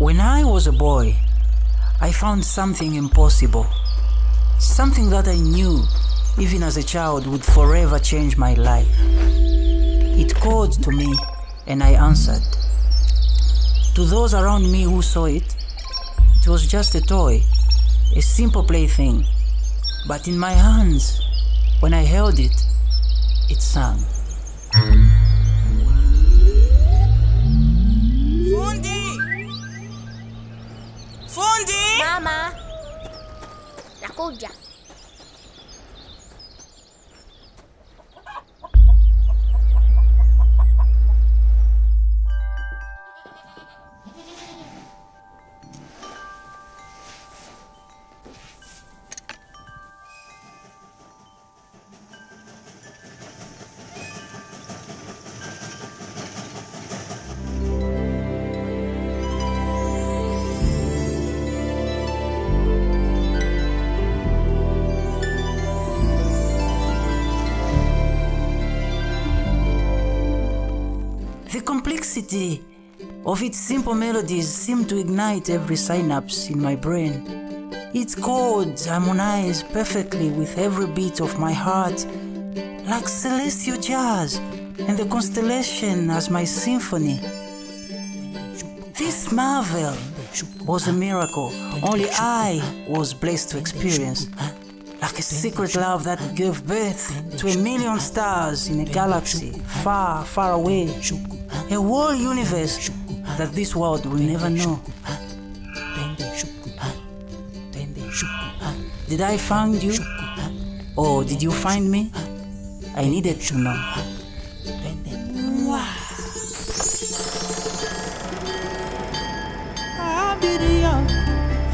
When I was a boy, I found something impossible. Something that I knew, even as a child, would forever change my life. It called to me, and I answered. To those around me who saw it, it was just a toy, a simple plaything. But in my hands, when I held it, it sang. Fundi! Mama, nakuja. Complexity of its simple melodies seemed to ignite every synapse in my brain. Its chords harmonize perfectly with every beat of my heart, like celestial jazz and the constellation as my symphony. This marvel was a miracle only I was blessed to experience. Like a secret love that gave birth to a million stars in a galaxy far, far away. A whole universe that this world will never know. Did I find you? Or did you find me? I needed to know.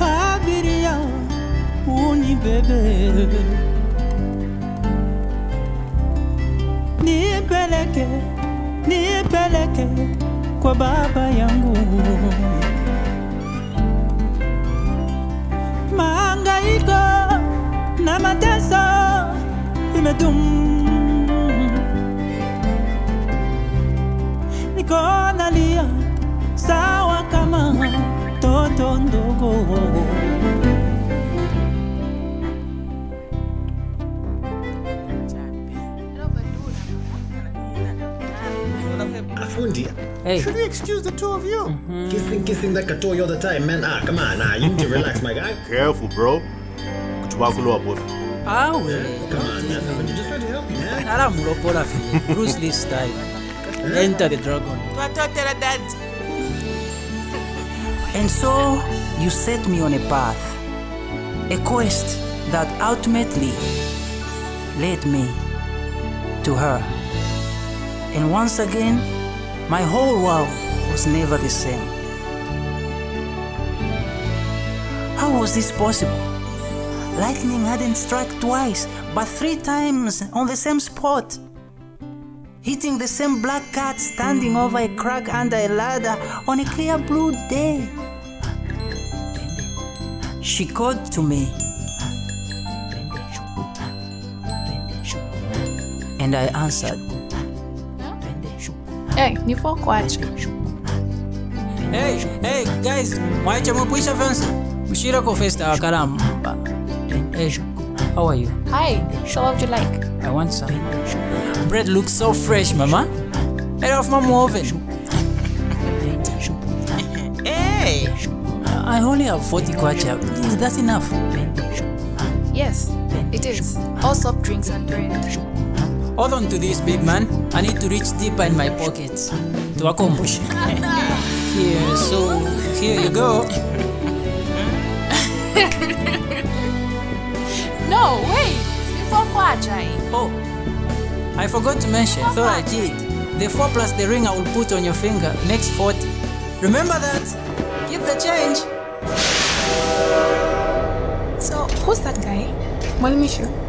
Abiria, unibebe. Nipeleke, nipeleke kwa baba yangu. Mahangaiko na mateso imedumu. Niko nalia sawa kama toto ndogo. Fundi, Hey, should we excuse the two of you? Mm-hmm. Kissing, kissing that katoy all the time, man. Ah, come on, nah, you need to relax, my guy. Careful, bro. Kuchubakulu hapo. awe ah, Come on, man. I'm just trying to help you, man. aramulopola vile Bruce Lee style. Enter the dragon. Twatotera dad. And so you set me on a path, a quest that ultimately led me to her. And once again, my whole world was never the same. How was this possible? Lightning hadn't struck twice, but three times on the same spot. Hitting the same black cat standing over a crack under a ladder on a clear blue day. She called to me. And I answered. Hey, ni kwacha. Hey, hey, guys, mwacha mwapuisha fence. Mshira ko festa akalamu. Hey, how are you? Hi, so what would you like? I want some. Bread looks so fresh, mama. Right off my oven. Hey! I only have 40 kwacha. Is that enough? Yes, it is. All soft drinks and bread. Hold on to this, big man. I need to reach deeper in my pockets to accomplish. Here, so here you go. No, wait! Ni kwacha hii. Oh, I forgot to mention, thought I did. The 4 plus the ring I will put on your finger makes 40. Remember that? Keep the change. So, who's that guy? Mwalimisho? This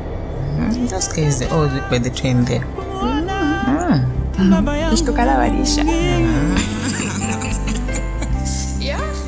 guy is the old by the train there. Baba yangu Ishtukalabarisha. Yeah?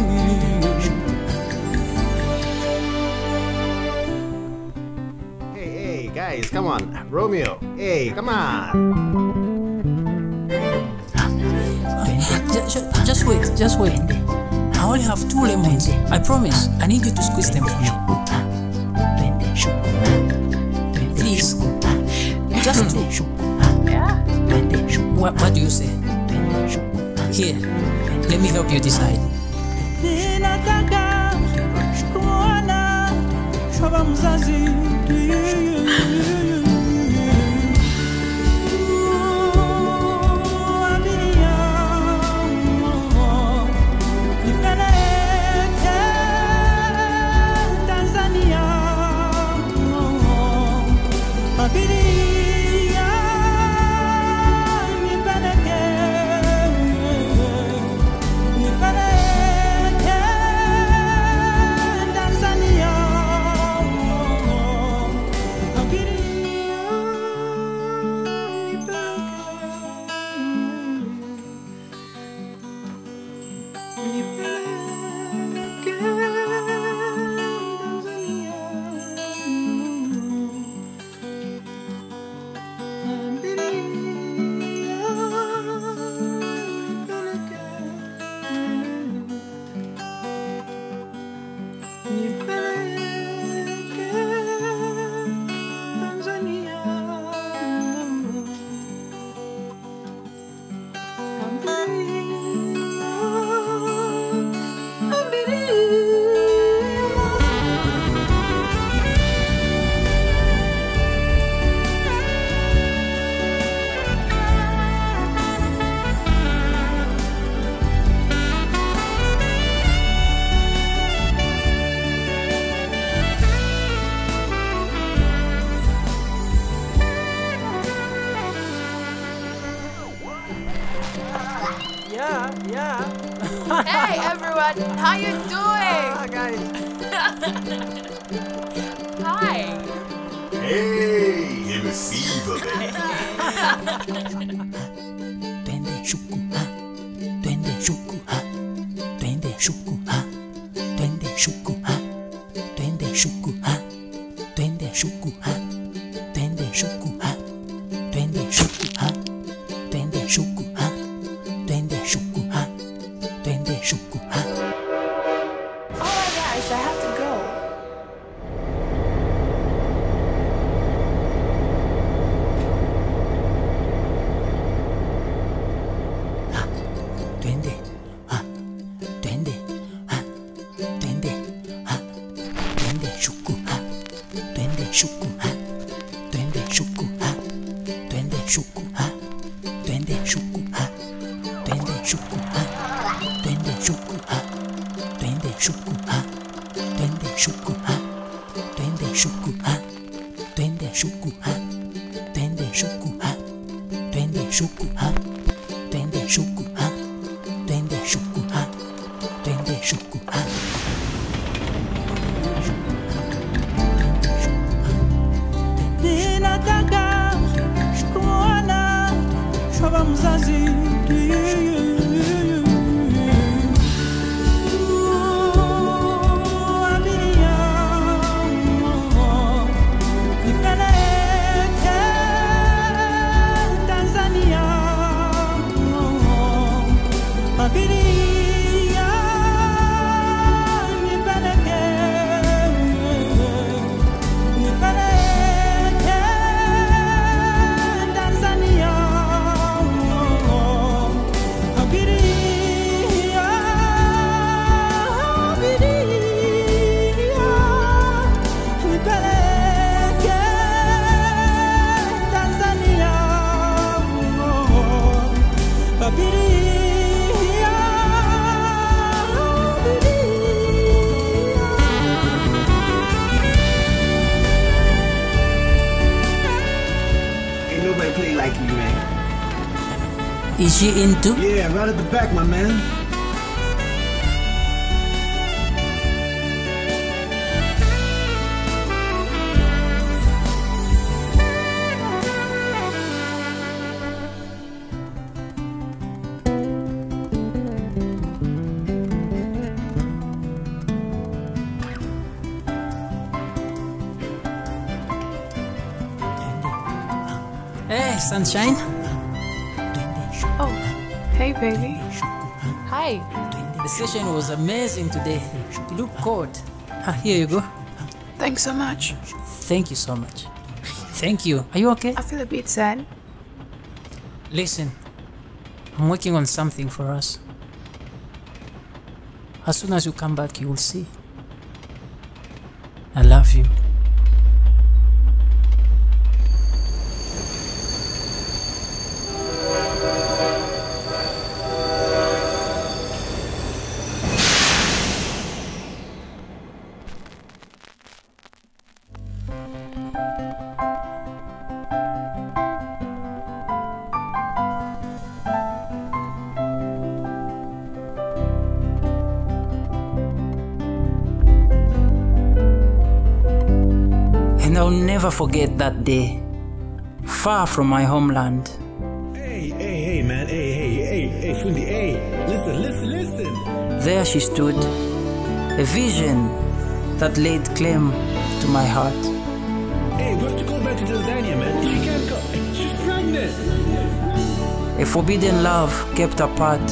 hey, guys, come on. Romeo, hey, come on. Just, just wait, just wait. I only have two lemons. I promise. I need you to squeeze them for me. Please. Just two. What, what do you say? Here, let me help you decide. ninataka kuona baba mzazi 你 everyone, how you doing? Ah, guys. Hi. Hey, MC baby. Twende shuku ha, twende shuku ha, twende shuku ha, twende shuku ha, twende shuku ha, twende shuku ha, twende shuku ha, twende shuku ha, 数骨哈，短点数骨 Tuan 骨哈，短点数骨哈，短点 Tuan 点数骨哈。She in too? Yeah, right at the back, my man. Hey, sunshine. Oh, hey, baby. Hi. The session was amazing today. You look cold. Ah, here you go. Thanks so much. Thank you so much. Thank you. Are you okay? I feel a bit sad. Listen, I'm working on something for us. As soon as you come back, you will see. I love you. I'll never forget that day. Far from my homeland. Hey, hey, hey, man. Hey, hey, hey, hey, Fundi, hey. Listen, listen, listen. There she stood, a vision that laid claim to my heart. Hey, we have to go back to Tanzania, man. She can't go. She's pregnant. A forbidden love kept apart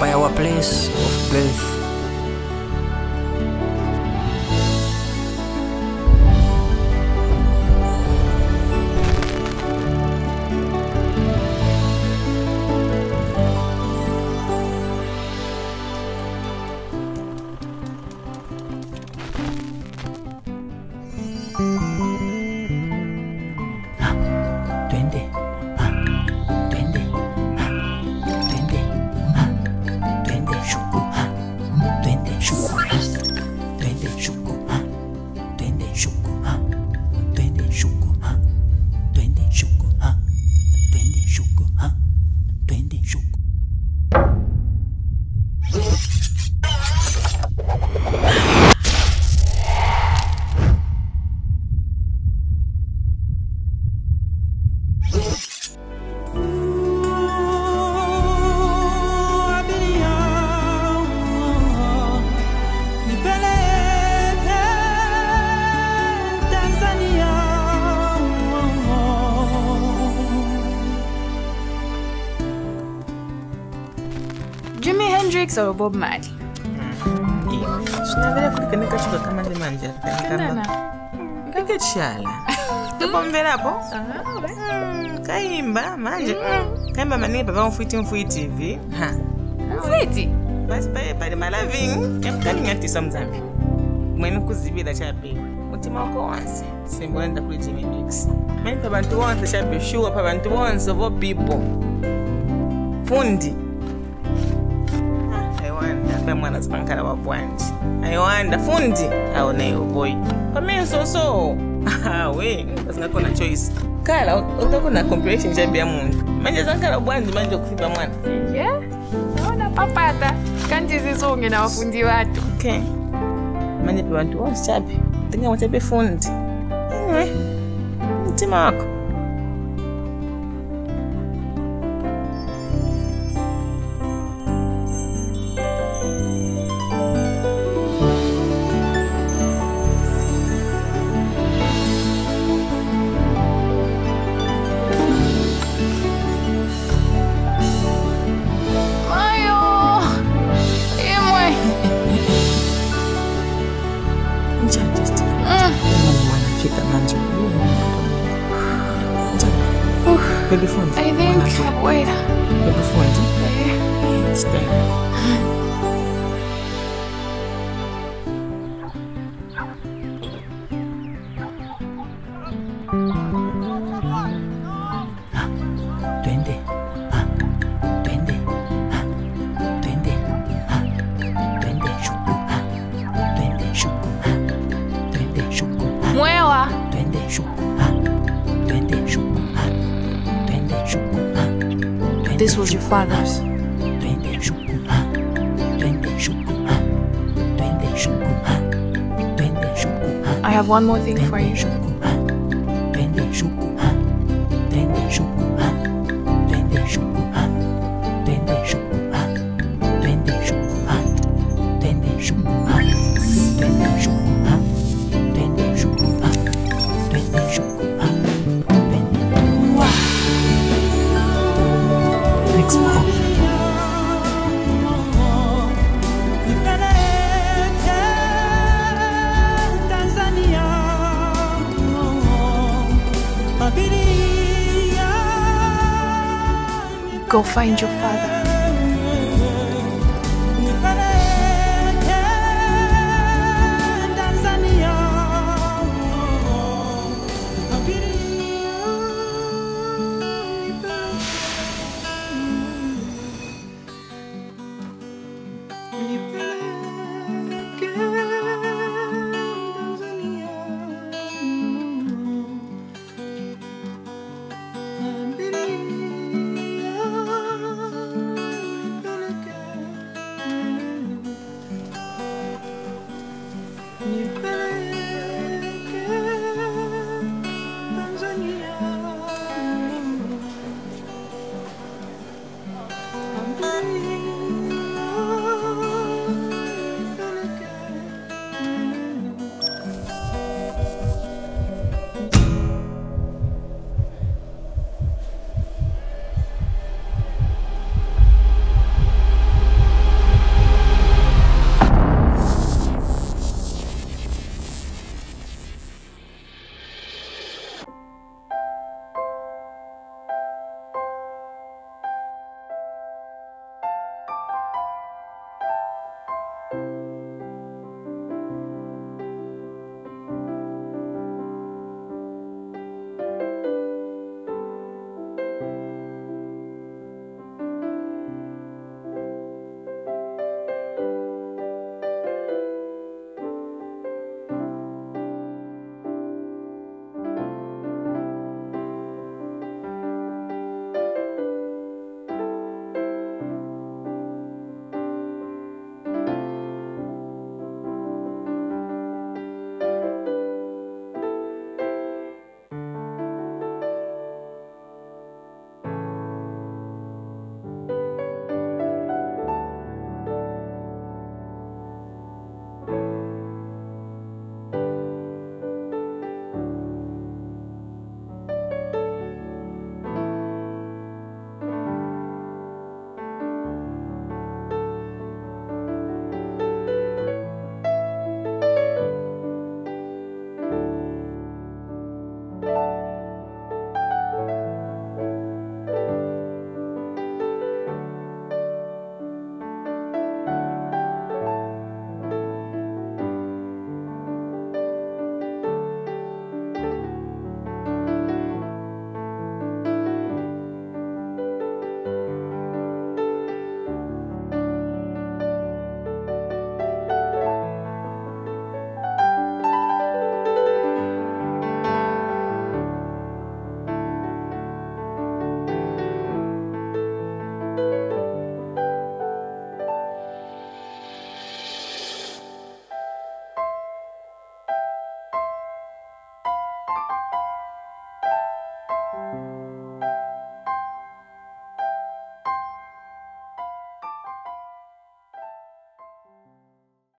by our place of birth. kurekisa webo mali swinavela ku ri kene ka xilo ka mali manje mm. eka xala ikomvelapo kayimba manje? Kayimba maningi baba umfwiti mfwiti vi ha. Mfwiti? Basi balimalaving ebukali ngadisa mzambi. Mwena ukuzibila chabiwa umutima wako wonse simbonenda kuli jimmy mix. Mani pabantu bonse shabishuwa pabantu bonse vo people. Fundi. amba mwanazipankhana wa bwanji. Ayiwanda fundi aonaye uboyi pamensoso awe azingakhona choice. Kala utakhona comprehension chabiya munthu manje zankhala bwanji manje kukhipha mwana. Ye ona papata kanjizizunge na wafundi watu. Okay. Manje pi wantu wonse chabe tingamwe chabe fundi. Anyway mtima wako. This was your father's. I have one more thing for you. find your father.